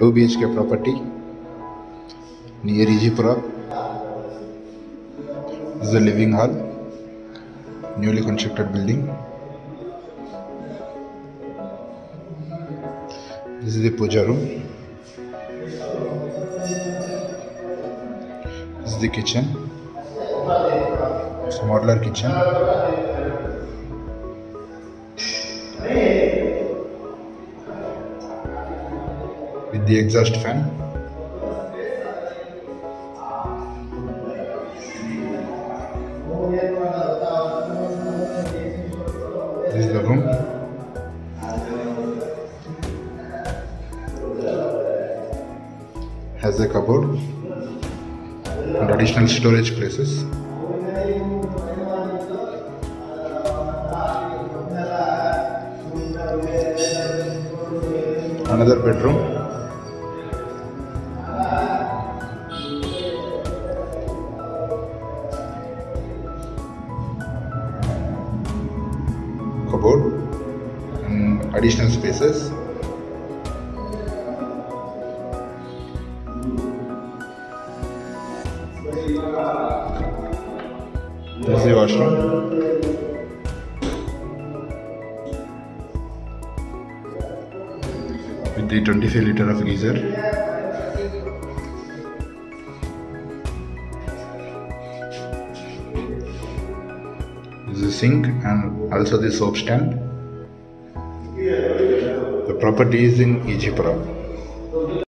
Two B H K property near Ejipura is a living hall newly constructed building this is the puja room this is the kitchen modular kitchen With the exhaust fan. This is the room. Has a cupboard and additional storage places. Another bedroom. Cupboard and additional spaces. This is the washroom. With the 25 liter of geyser. The sink and also the soap stand. The property is in Ejipura.